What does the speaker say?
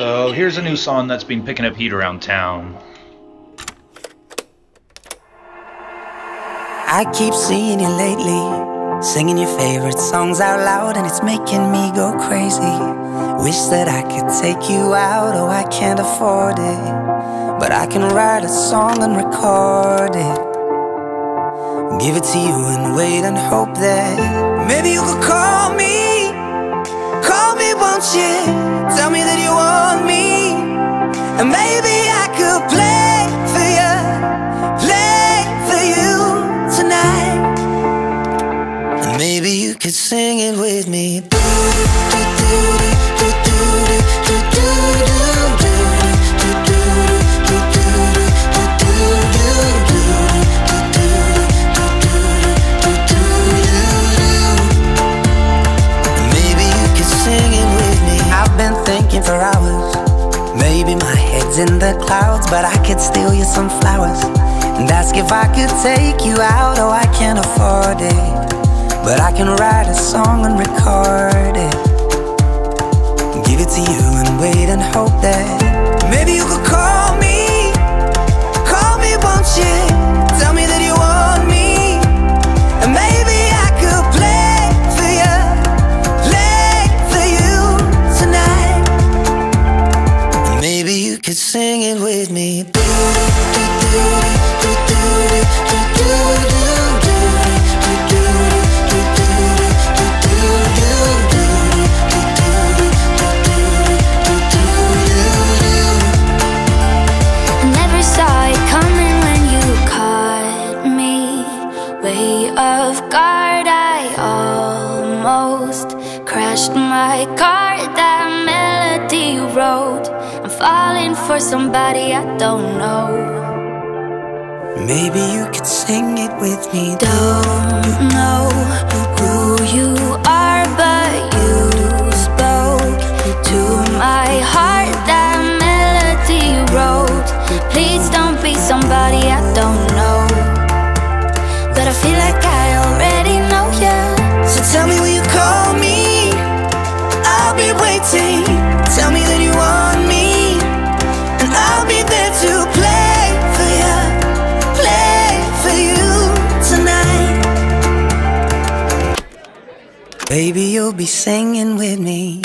So here's a new song that's been picking up heat around town. I keep seeing you lately, singing your favorite songs out loud, and it's making me go crazy. Wish that I could take you out, oh, I can't afford it. But I can write a song and record it. Give it to you and wait and hope that maybe you could call. Tell me that you want me. And maybe I could play for you, play for you tonight. And maybe you could sing it with me. For hours. Maybe my head's in the clouds, but I could steal you some flowers and ask if I could take you out. Oh, I can't afford it, but I can write a song and record it. Give it to you and wait and hope that crashed my car. That melody wrote. I'm falling for somebody I don't know. Maybe you could sing it with me. Don't know Baby, you'll be singing with me.